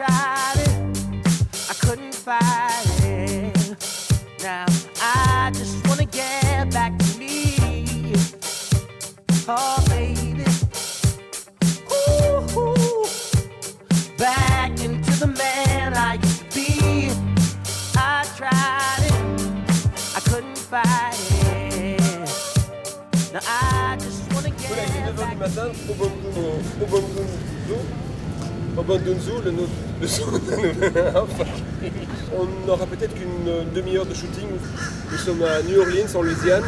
tried it, I couldn't fight it. Now I just wanna get back to me. Oh, baby. Ooh, back into the man I used to be. I tried it, I couldn't fight it. Now I just wanna get back to me. Le, no- le son On aura peut-être qu'une demi-heure de shooting. Nous sommes à New Orleans, en Louisiane.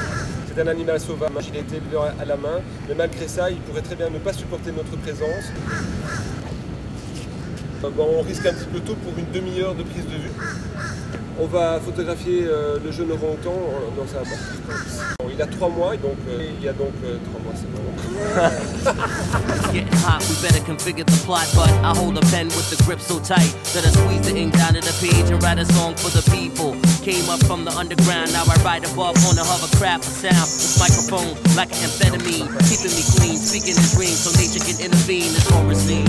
C'est un animal sauvage, il élevé à la main, mais malgré ça, il pourrait très bien ne pas supporter notre présence. Euh, on risque un petit peu tôt pour une demi-heure de prise de vue. On va photographier euh, le jeune orang-outan dans sa Bon, Il a trois mois, donc euh, il y a donc euh, trois mois, c'est bon. Getting hot, we better configure the plot. But I hold a pen with the grip so tight that I squeeze the ink down to the page and write a song for the people. Came up from the underground, now I ride above on a hovercraft for sound. This microphone like an amphetamine, keeping me clean, speaking in dreams so nature can intervene. It's horror scene.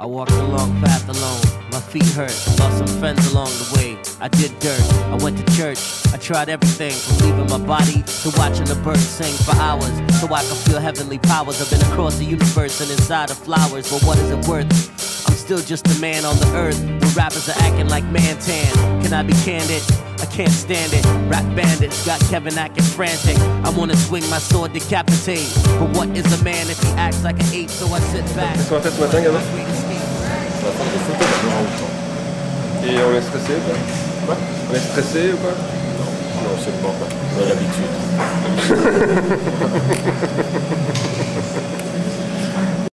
I walked a long path alone. My feet hurt. Lost some friends along the way. I did dirt. I went to church. I tried everything from leaving my body to watching the birds sing for hours so I could feel heavenly powers. I've been across the universe and inside of flowers, but what is it worth? I'm still just a man on the earth. The rappers are acting like Mantan. Can I be candid? I can't stand it. Rap bandits got Kevin acting frantic. I wanna swing my sword, decapitate. But what is a man if he acts like an ape? So I sit back. On va faire des photos d'un orang-outan. Et on est stressé ou pas Quoi On est stressé ou pas Non, absolument pas. On a l'habitude.